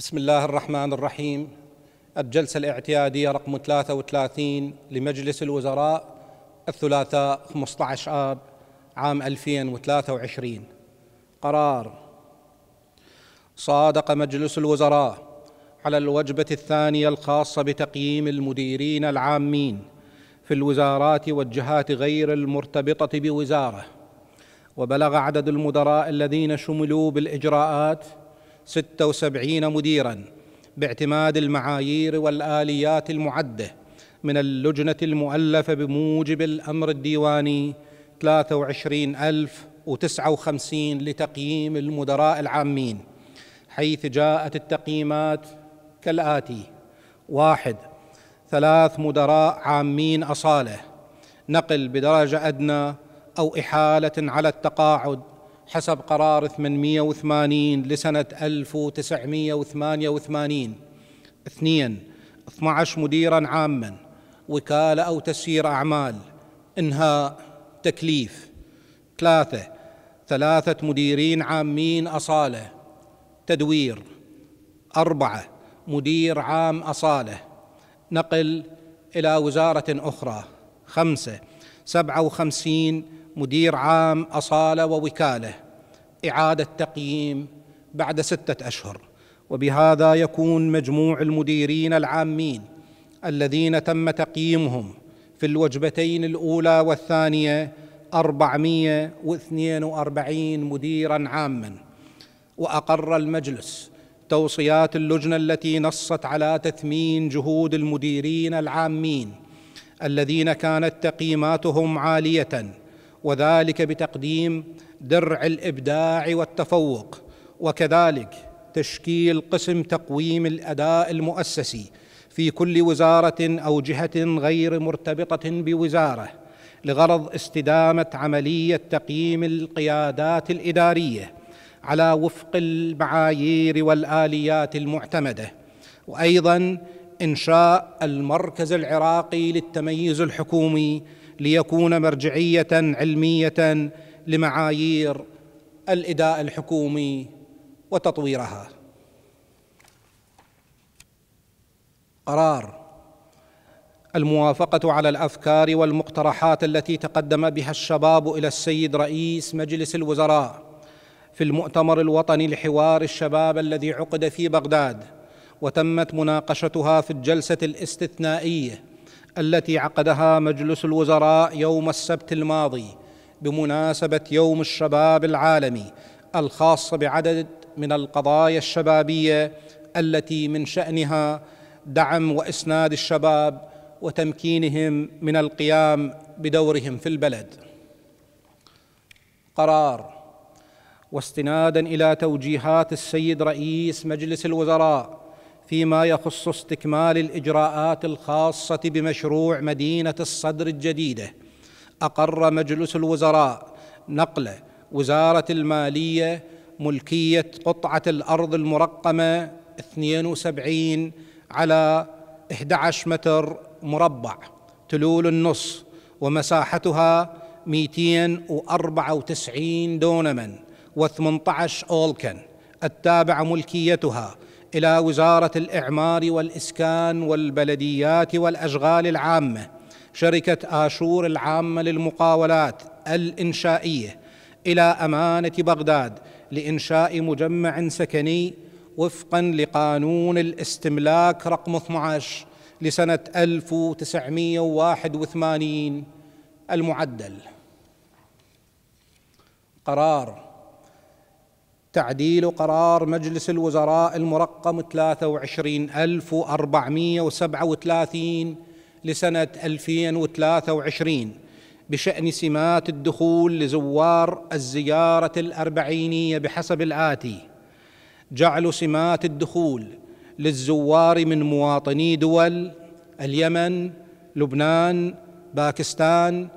بسم الله الرحمن الرحيم. الجلسة الاعتيادية رقم 33 لمجلس الوزراء الثلاثاء 15 آب عام 2023 قرار صادق مجلس الوزراء على الوجبة الثانية الخاصة بتقييم المديرين العامين في الوزارات والجهات غير المرتبطة بوزارة وبلغ عدد المدراء الذين شملوا بالإجراءات ستة وسبعين مديرا باعتماد المعايير والآليات المعدة من اللجنة المؤلفة بموجب الأمر الديواني 23059 لتقييم المدراء العامين حيث جاءت التقييمات كالآتي واحد ثلاث مدراء عامين أصالة نقل بدرجة أدنى أو إحالة على التقاعد حسب قرار 880 لسنة 1988 اثنين 12 مديرا عاما وكالة أو تسيير أعمال إنهاء تكليف. ثلاثة ثلاثة مديرين عامين أصالة. تدوير. أربعة مدير عام أصالة. نقل إلى وزارة أخرى. خمسة سبعة وخمسين مدير عام أصالة ووكالة إعادة تقييم بعد ستة أشهر. وبهذا يكون مجموع المديرين العامين الذين تم تقييمهم في الوجبتين الأولى والثانية أربعمية واثنين وأربعين مديرا عاما. وأقر المجلس توصيات اللجنة التي نصت على تثمين جهود المديرين العامين الذين كانت تقييماتهم عالية وذلك بتقديم درع الإبداع والتفوق وكذلك تشكيل قسم تقويم الأداء المؤسسي في كل وزارة أو جهة غير مرتبطة بوزارة لغرض استدامة عملية تقييم القيادات الإدارية على وفق المعايير والآليات المعتمدة وأيضا إنشاء المركز العراقي للتميز الحكومي ليكون مرجعية علمية لمعايير الإداء الحكومي وتطويرها. قرار الموافقة على الأفكار والمقترحات التي تقدم بها الشباب إلى السيد رئيس مجلس الوزراء في المؤتمر الوطني لحوار الشباب الذي عقد في بغداد وتمت مناقشتها في الجلسة الاستثنائية التي عقدها مجلس الوزراء يوم السبت الماضي بمناسبة يوم الشباب العالمي الخاص بعدد من القضايا الشبابية التي من شأنها دعم وإسناد الشباب وتمكينهم من القيام بدورهم في البلد. قرار واستنادا إلى توجيهات السيد رئيس مجلس الوزراء فيما يخص استكمال الإجراءات الخاصة بمشروع مدينة الصدر الجديدة أقر مجلس الوزراء نقل وزارة المالية ملكية قطعة الأرض المرقمة 72 على 11 متر مربع تلول النص ومساحتها 294 دونما و18 أولكن التابع ملكيتها إلى وزارة الإعمار والإسكان والبلديات والأشغال العامة شركة آشور العامة للمقاولات الإنشائية إلى أمانة بغداد لإنشاء مجمع سكني وفقا لقانون الاستملاك رقم 12 لسنة 1981 المعدل. قرار تعديل قرار مجلس الوزراء المرقم 23437 لسنة 2023 بشأن سمات الدخول لزوار الزيارة الأربعينية بحسب الآتي. جعل سمات الدخول للزوار من مواطني دول اليمن لبنان باكستان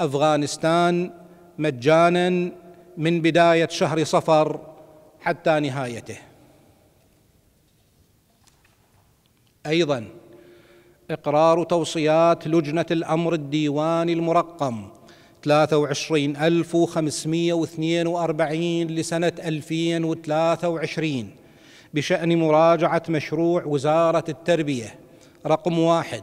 أفغانستان مجانا من بداية شهر صفر حتى نهايته. أيضا إقرار توصيات لجنة الأمر الديواني المرقم 23542 لسنة 2023 بشأن مراجعة مشروع وزارة التربية. رقم واحد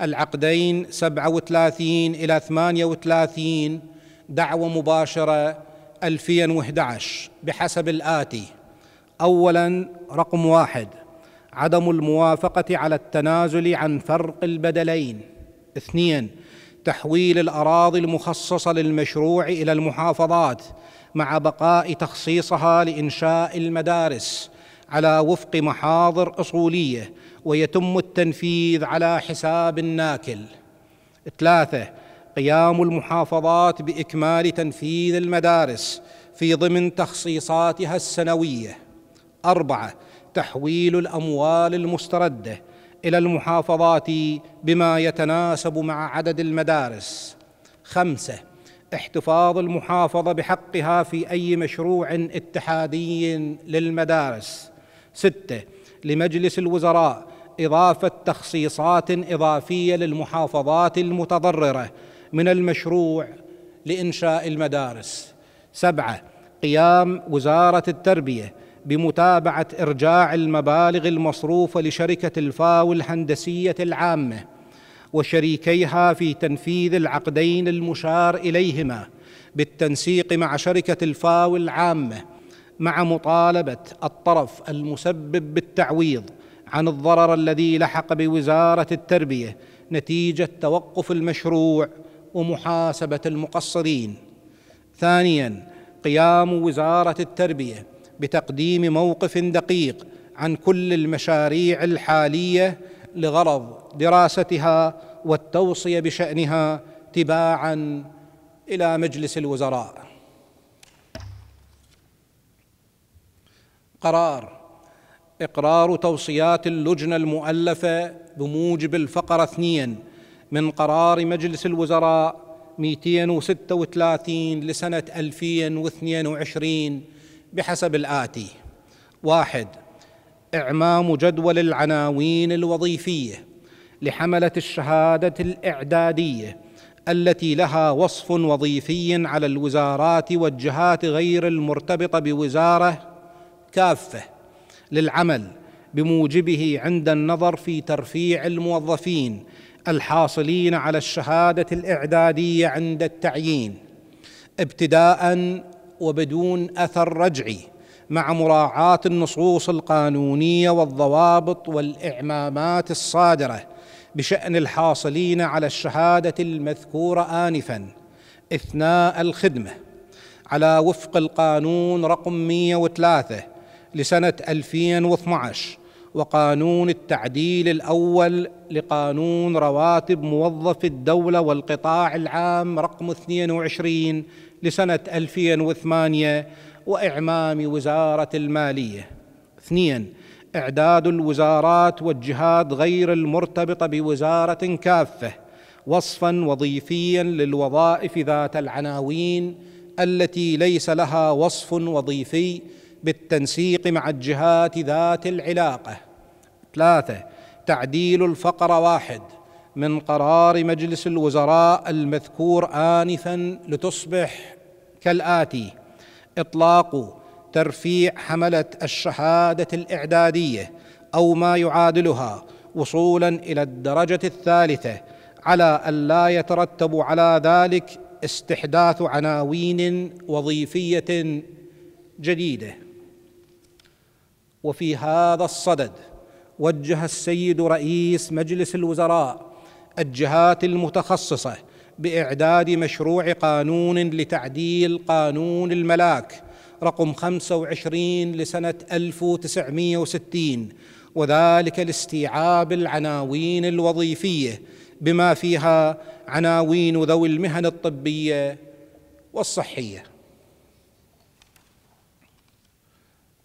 العقدين سبعة وثلاثين إلى ثمانية وثلاثين دعوة مباشرة 2011 بحسب الآتي. أولا رقم واحد عدم الموافقة على التنازل عن فرق البدلين. اثنين تحويل الأراضي المخصصة للمشروع إلى المحافظات مع بقاء تخصيصها لإنشاء المدارس على وفق محاضر أصولية ويتم التنفيذ على حساب الناكل. ثلاثة قيام المحافظات بإكمال تنفيذ المدارس في ضمن تخصيصاتها السنوية. أربعة تحويل الأموال المستردة إلى المحافظات بما يتناسب مع عدد المدارس. خمسة احتفاظ المحافظة بحقها في أي مشروع اتحادي للمدارس. ستة لمجلس الوزراء إضافة تخصيصات إضافية للمحافظات المتضررة من المشروع لإنشاء المدارس. سبعة قيام وزارة التربية بمتابعة إرجاع المبالغ المصروفة لشركة الفاو الهندسية العامة وشريكيها في تنفيذ العقدين المشار إليهما بالتنسيق مع شركة الفاو العامة مع مطالبة الطرف المسبب بالتعويض عن الضرر الذي لحق بوزارة التربية نتيجة توقف المشروع ومحاسبه المقصرين. ثانيا قيام وزارة التربية بتقديم موقف دقيق عن كل المشاريع الحالية لغرض دراستها والتوصية بشأنها تباعا إلى مجلس الوزراء. قرار إقرار توصيات اللجنة المؤلفة بموجب الفقرة اثنين من قرار مجلس الوزراء 236 لسنة 2022 بحسب الآتي. واحد إعمام جدول العناوين الوظيفية لحملة الشهادة الإعدادية التي لها وصف وظيفي على الوزارات والجهات غير المرتبطة بوزارة كافة للعمل بموجبه عند النظر في ترفيع الموظفين الحاصلين على الشهادة الإعدادية عند التعيين ابتداء وبدون أثر رجعي مع مراعاة النصوص القانونية والضوابط والإعمامات الصادرة بشأن الحاصلين على الشهادة المذكورة انفا إثناء الخدمة على وفق القانون رقم 103 لسنة 2012 وقانون التعديل الأول لقانون رواتب موظف الدولة والقطاع العام رقم 22 لسنة 2008 وإعمام وزارة المالية. اثنين إعداد الوزارات والجهات غير المرتبطة بوزارة كافة وصفا وظيفيا للوظائف ذات العناوين التي ليس لها وصف وظيفي بالتنسيق مع الجهات ذات العلاقة ثلاثة. تعديل الفقرة واحد. من قرار مجلس الوزراء المذكور انفا لتصبح كالآتي. إطلاق ترفيع حملة الشهادة الإعدادية أو ما يعادلها وصولا إلى الدرجة الثالثة. على أن لا يترتب على ذلك استحداث عناوين وظيفية جديدة. وفي هذا الصدد وجه السيد رئيس مجلس الوزراء الجهات المتخصصة بإعداد مشروع قانون لتعديل قانون الملاك رقم 25 لسنة 1960 وذلك لاستيعاب العناوين الوظيفية بما فيها عناوين ذوي المهن الطبية والصحية.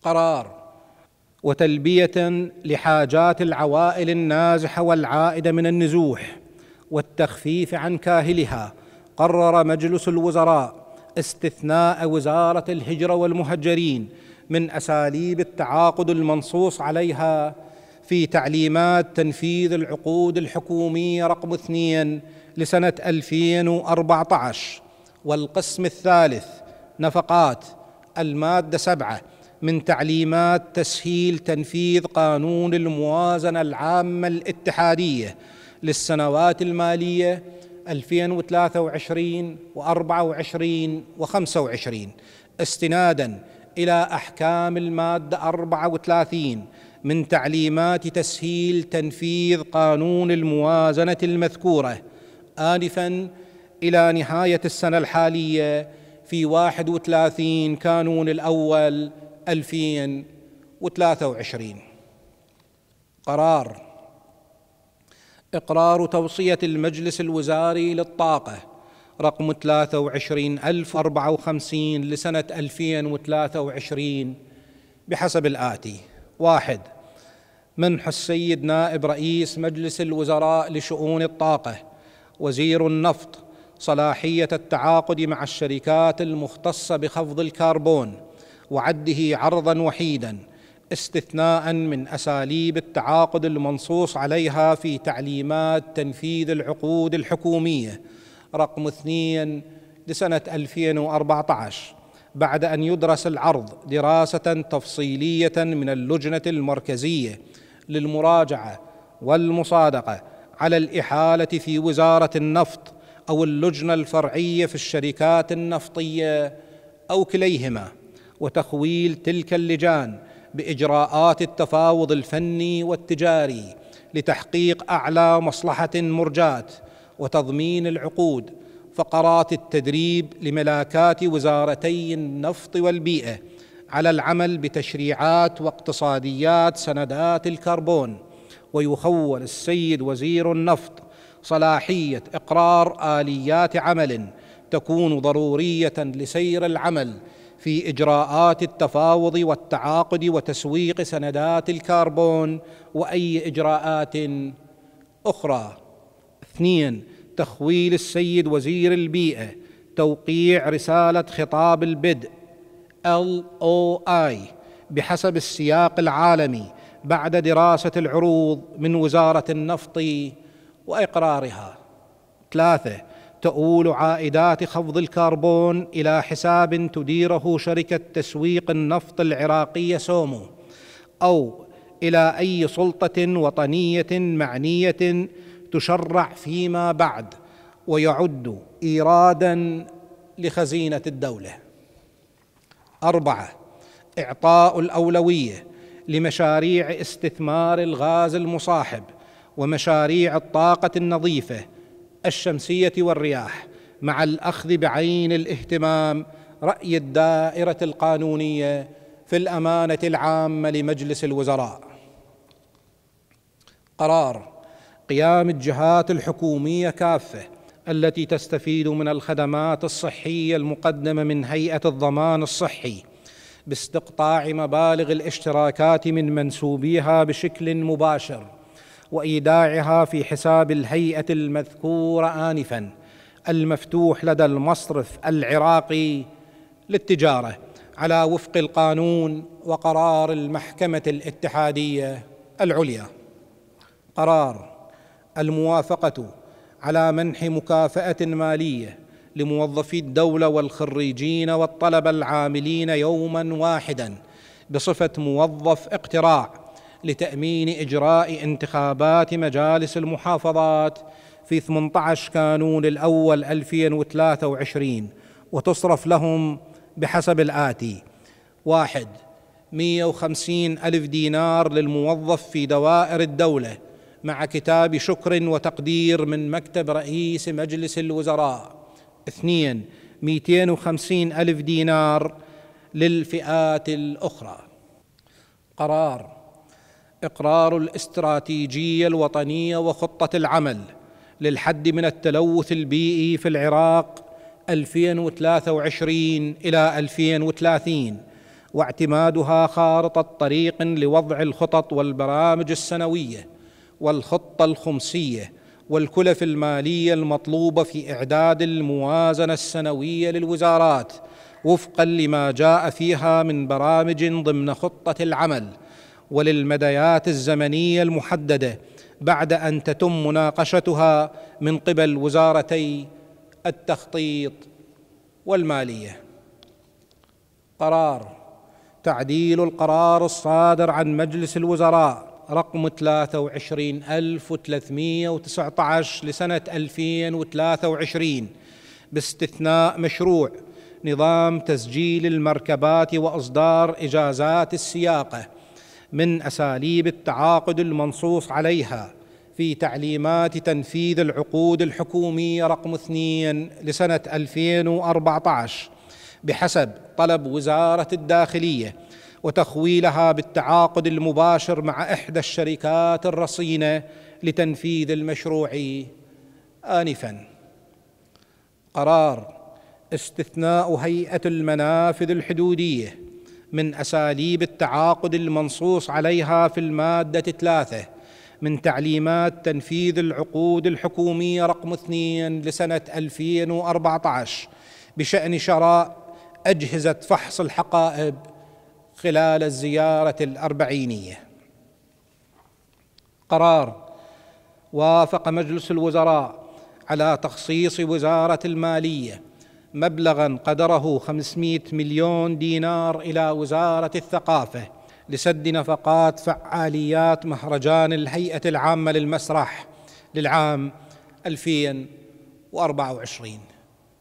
قرار وتلبية لحاجات العوائل النازحة والعائدة من النزوح والتخفيف عن كاهلها قرر مجلس الوزراء استثناء وزارة الهجره والمهجرين من أساليب التعاقد المنصوص عليها في تعليمات تنفيذ العقود الحكومية رقم اثنين لسنة 2014 والقسم الثالث نفقات المادة سبعة من تعليمات تسهيل تنفيذ قانون الموازنة العامة الاتحادية للسنوات المالية 2023 و24 و25 استنادا إلى أحكام المادة 34 من تعليمات تسهيل تنفيذ قانون الموازنة المذكورة انفا إلى نهاية السنة الحالية في 31 كانون الأول 2023 قرار. إقرار توصية المجلس الوزاري للطاقة. رقم 23054 لسنة 2023 بحسب الآتي. واحد. منح السيد نائب رئيس مجلس الوزراء لشؤون الطاقة. وزير النفط. صلاحية التعاقد مع الشركات المختصة بخفض الكربون. وعده عرضا وحيدا استثناء من أساليب التعاقد المنصوص عليها في تعليمات تنفيذ العقود الحكومية. رقم اثنين لسنة 2014 بعد أن يدرس العرض دراسة تفصيلية من اللجنة المركزية للمراجعة والمصادقة على الإحالة في وزارة النفط أو اللجنة الفرعية في الشركات النفطية أو كليهما. وتخويل تلك اللجان بإجراءات التفاوض الفني والتجاري لتحقيق أعلى مصلحة مرجاه وتضمين العقود فقرات التدريب لملاكات وزارتي النفط والبيئة على العمل بتشريعات واقتصاديات سندات الكربون. ويخول السيد وزير النفط صلاحية إقرار آليات عمل تكون ضرورية لسير العمل في إجراءات التفاوض والتعاقد وتسويق سندات الكربون وأي إجراءات أخرى. اثنين تخويل السيد وزير البيئة توقيع رسالة خطاب البدء LOI بحسب السياق العالمي بعد دراسة العروض من وزارة النفط وإقرارها. ثلاثة تؤول عائدات خفض الكربون إلى حساب تديره شركة تسويق النفط العراقية سومو أو إلى أي سلطة وطنية معنية تشرع فيما بعد ويعد إيرادا لخزينة الدولة. أربعة إعطاء الأولوية لمشاريع استثمار الغاز المصاحب ومشاريع الطاقة النظيفة الشمسية والرياح مع الأخذ بعين الاهتمام رأي الدائرة القانونية في الأمانة العامة لمجلس الوزراء. قرار قيام الجهات الحكومية كافة التي تستفيد من الخدمات الصحية المقدمة من هيئة الضمان الصحي باستقطاع مبالغ الاشتراكات من منسوبيها بشكل مباشر. وإيداعها في حساب الهيئة المذكورة انفا المفتوح لدى المصرف العراقي للتجارة على وفق القانون وقرار المحكمة الاتحادية العليا. قرار الموافقة على منح مكافأة مالية لموظفي الدولة والخريجين والطلبة العاملين يوما واحدا بصفة موظف اقتراع لتأمين إجراء انتخابات مجالس المحافظات في 18 كانون الأول 2023 وتصرف لهم بحسب الآتي. واحد 150 ألف دينار للموظف في دوائر الدولة مع كتاب شكر وتقدير من مكتب رئيس مجلس الوزراء. اثنين 250 ألف دينار للفئات الأخرى. قرار إقرار الاستراتيجية الوطنية وخطة العمل للحد من التلوث البيئي في العراق 2023 إلى 2030 واعتمادها خارطة طريق لوضع الخطط والبرامج السنوية والخطة الخمسية والكلف المالية المطلوبة في إعداد الموازنة السنوية للوزارات وفقا لما جاء فيها من برامج ضمن خطة العمل وللمديات الزمنية المحددة بعد أن تتم مناقشتها من قبل وزارتي التخطيط والمالية. قرار تعديل القرار الصادر عن مجلس الوزراء رقم 23319 لسنة 2023 باستثناء مشروع نظام تسجيل المركبات وإصدار إجازات السياقة. من أساليب التعاقد المنصوص عليها في تعليمات تنفيذ العقود الحكومية رقم اثنين لسنة 2014 بحسب طلب وزارة الداخلية وتخويلها بالتعاقد المباشر مع إحدى الشركات الرصينة لتنفيذ المشروع انفا. قرار استثناء هيئة المنافذ الحدودية من أساليب التعاقد المنصوص عليها في المادة ثلاثة من تعليمات تنفيذ العقود الحكومية رقم اثنين لسنة 2014 بشأن شراء أجهزة فحص الحقائب خلال الزيارة الأربعينية. قرار وافق مجلس الوزراء على تخصيص وزارة المالية مبلغا قدره 500 مليون دينار إلى وزارة الثقافة لسد نفقات فعاليات مهرجان الهيئة العامة للمسرح للعام 2024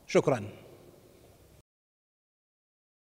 شكرا.